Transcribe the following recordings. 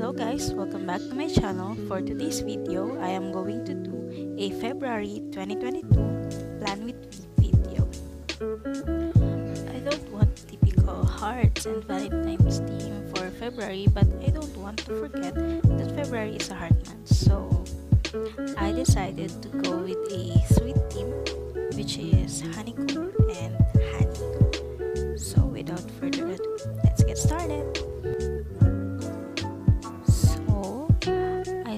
Hello guys, welcome back to my channel. For today's video, I am going to do a February 2022 plan with me video. I don't want typical hearts and Valentine's theme for February, but I don't want to forget that February is a heart month. So, I decided to go with a sweet theme, which is honeycomb and honey. So, without further ado, let's get started.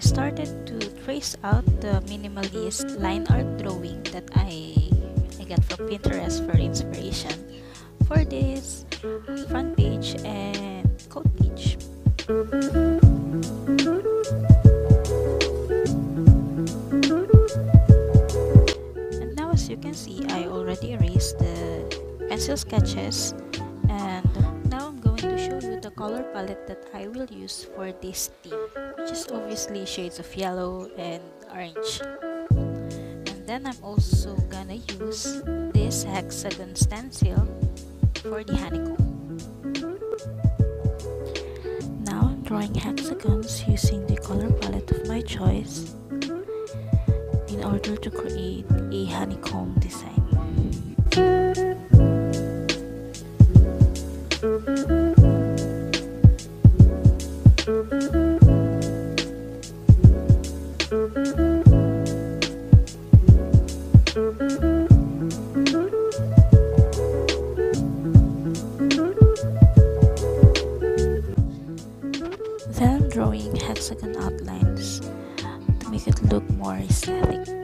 Started to trace out the minimalist line art drawing that I, I got from Pinterest for inspiration for this front page and coat page. And now as you can see, I already erased the pencil sketches and now I'm going to show you the color palette that I will use for this theme is obviously shades of yellow and orange. And then I'm also gonna use this hexagon stencil for the honeycomb. Now I'm drawing hexagons using the color palette of my choice in order to create a honeycomb design aesthetic.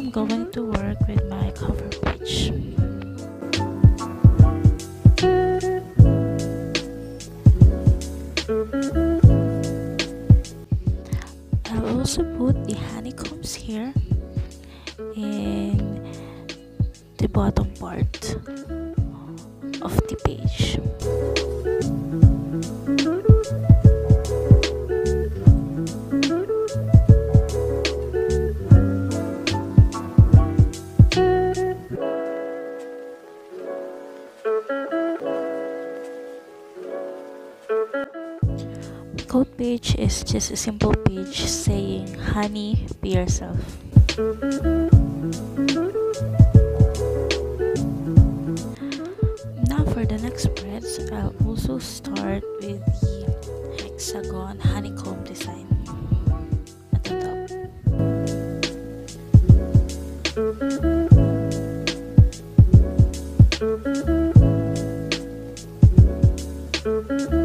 I'm going to work with my cover page. I'll also put the honeycombs here in the bottom part of the page. Coat page is just a simple page saying, Honey, be yourself. Now for the next spreads, I'll also start with the hexagon honeycomb design at the top.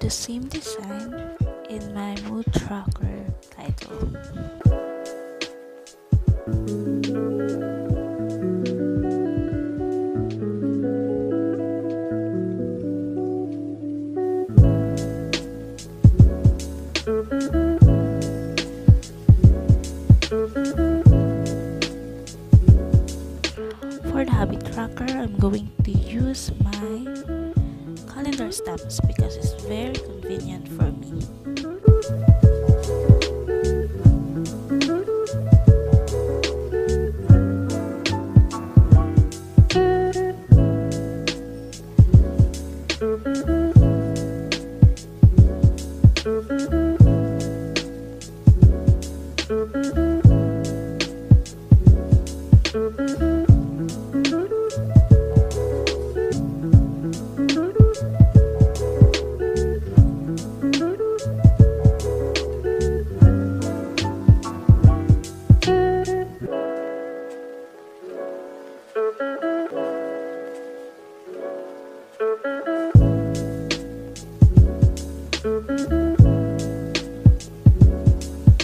The same design in my mood tracker title. For the habit tracker, I'm going to use my stamps because it's very convenient for me.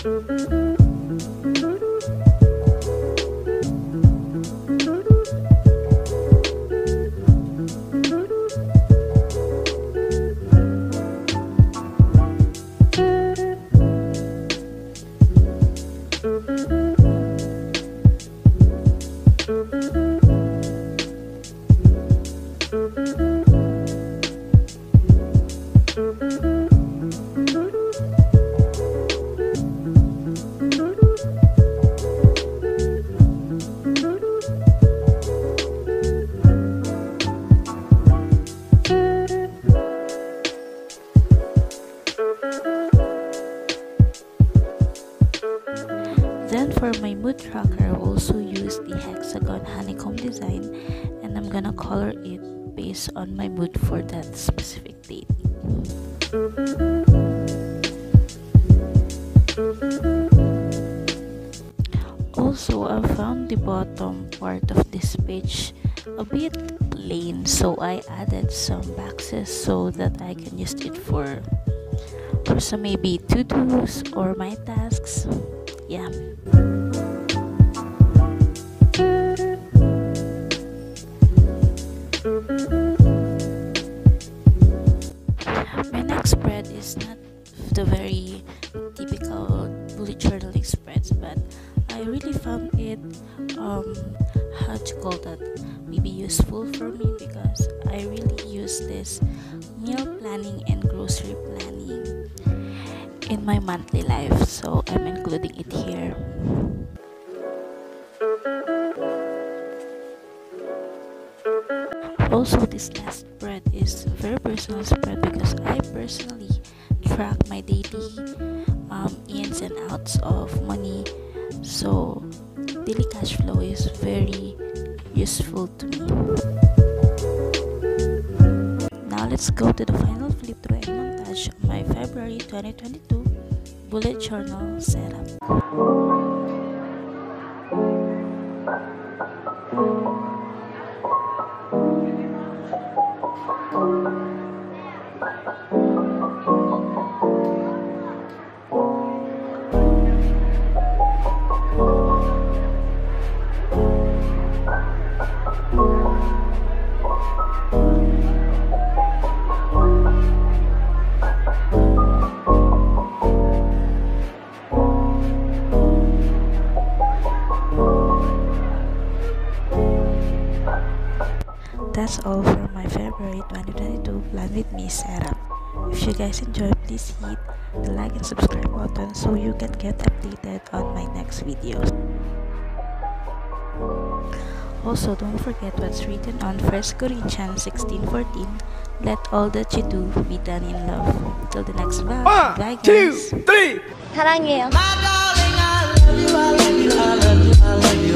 Mm-hmm. Hexagon honeycomb design and I'm gonna color it based on my mood for that specific date. Also, I found the bottom part of this page a bit plain so I added some boxes so that I can use it for for some maybe to-dos or my tasks. Yeah. My next spread is not the very typical bullet journaling spreads, but I really found it um how to call that maybe useful for me because I really use this meal planning and grocery planning in my monthly life, so I'm including it here. Also, this last spread is very personal spread because I personally track my daily um, ins and outs of money. So, daily cash flow is very useful to me. Now, let's go to the final flip through and montage of my February 2022 bullet journal setup. That's all for my February 2022 Plan With Me setup. If you guys enjoy, please hit the like and subscribe button so you can get updated on my next videos. Also, don't forget what's written on 1 Corinthians 16:14. Let all that you do be done in love. Till the next vlog. One, Bye two, guys. three. 사랑해요. My darling, I love you, I love you, I love you, I love you, I love you.